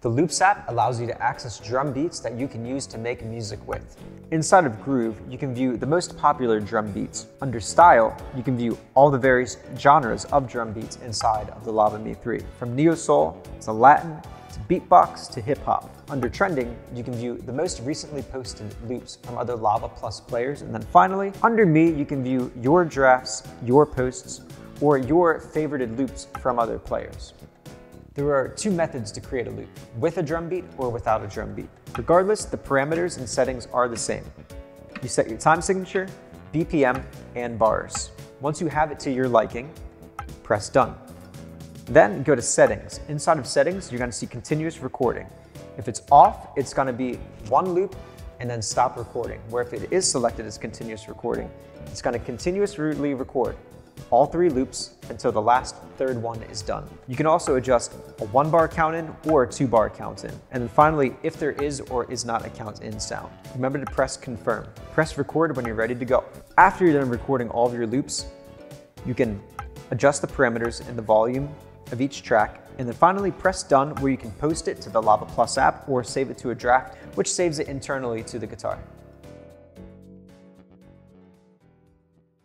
The Loops app allows you to access drum beats that you can use to make music with. Inside of Groove, you can view the most popular drum beats. Under Style, you can view all the various genres of drum beats inside of the Lava Me 3, from neo soul to Latin to beatbox to hip hop. Under Trending, you can view the most recently posted loops from other Lava Plus players. And then finally, under Me, you can view your drafts, your posts, or your favorited loops from other players. There are two methods to create a loop, with a drum beat or without a drum beat. Regardless, the parameters and settings are the same. You set your time signature, BPM, and bars. Once you have it to your liking, press done. Then go to settings. Inside of settings, you're gonna see continuous recording. If it's off, it's gonna be one loop and then stop recording, where if it is selected as continuous recording, it's gonna continuously record all three loops until the last third one is done. You can also adjust a one bar count in or a two bar count in. And then finally, if there is or is not a count in sound, remember to press confirm. Press record when you're ready to go. After you're done recording all of your loops, you can adjust the parameters and the volume of each track, and then finally press done where you can post it to the Lava Plus app or save it to a draft, which saves it internally to the guitar.